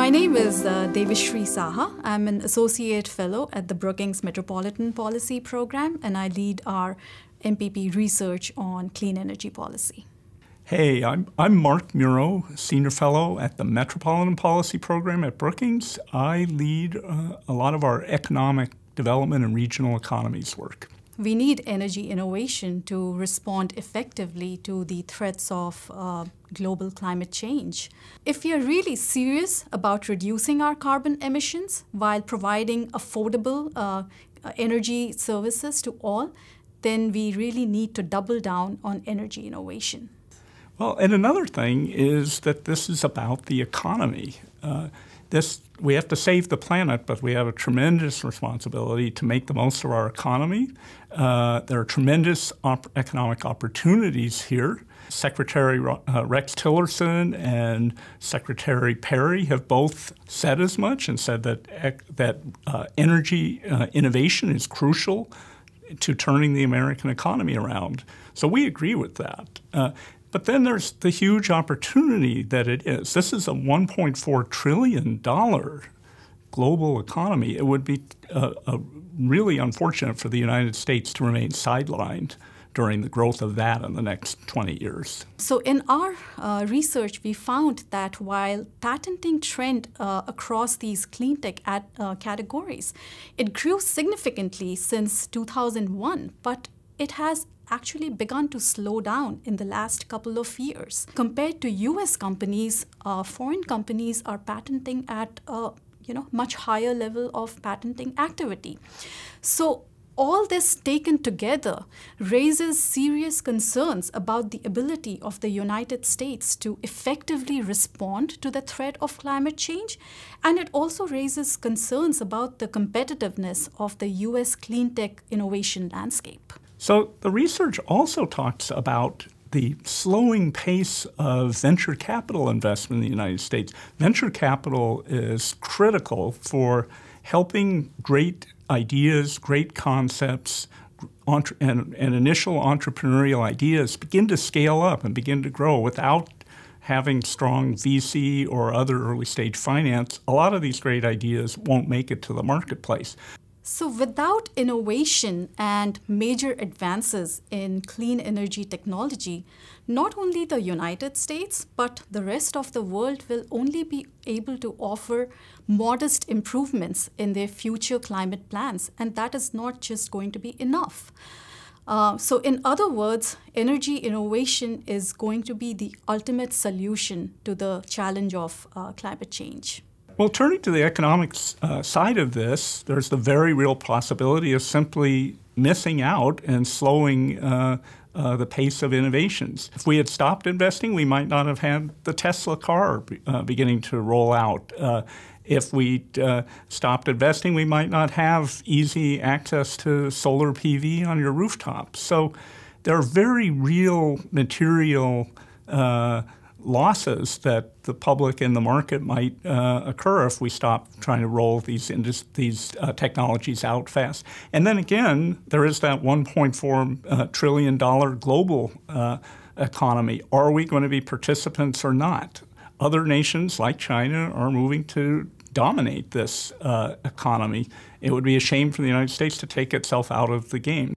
My name is uh, Devashree Saha. I'm an associate fellow at the Brookings Metropolitan Policy Program, and I lead our MPP research on clean energy policy. Hey, I'm, I'm Mark Muro, Senior Fellow at the Metropolitan Policy Program at Brookings. I lead uh, a lot of our economic development and regional economies work. We need energy innovation to respond effectively to the threats of uh, global climate change. If we are really serious about reducing our carbon emissions while providing affordable uh, energy services to all, then we really need to double down on energy innovation. Well, and another thing is that this is about the economy. Uh, this we have to save the planet, but we have a tremendous responsibility to make the most of our economy. Uh, there are tremendous op economic opportunities here. Secretary uh, Rex Tillerson and Secretary Perry have both said as much and said that that uh, energy uh, innovation is crucial to turning the American economy around. So we agree with that. Uh, but then there's the huge opportunity that it is. This is a $1.4 trillion global economy. It would be uh, really unfortunate for the United States to remain sidelined during the growth of that in the next 20 years. So in our uh, research, we found that while patenting trend uh, across these clean tech ad, uh, categories, it grew significantly since 2001, but it has actually begun to slow down in the last couple of years. Compared to US companies, uh, foreign companies are patenting at a you know, much higher level of patenting activity. So all this taken together raises serious concerns about the ability of the United States to effectively respond to the threat of climate change. And it also raises concerns about the competitiveness of the US clean tech innovation landscape. So the research also talks about the slowing pace of venture capital investment in the United States. Venture capital is critical for helping great ideas, great concepts, and, and initial entrepreneurial ideas begin to scale up and begin to grow without having strong VC or other early stage finance, a lot of these great ideas won't make it to the marketplace. So, without innovation and major advances in clean energy technology, not only the United States, but the rest of the world will only be able to offer modest improvements in their future climate plans. And that is not just going to be enough. Uh, so, in other words, energy innovation is going to be the ultimate solution to the challenge of uh, climate change. Well, turning to the economics uh, side of this, there's the very real possibility of simply missing out and slowing uh, uh, the pace of innovations. If we had stopped investing, we might not have had the Tesla car uh, beginning to roll out. Uh, if we uh, stopped investing, we might not have easy access to solar PV on your rooftop. So there are very real material losses that the public and the market might uh, occur if we stop trying to roll these these uh, technologies out fast. And then again, there is that 1.4 uh, trillion dollar global uh, economy. Are we going to be participants or not? Other nations like China are moving to dominate this uh, economy. It would be a shame for the United States to take itself out of the game.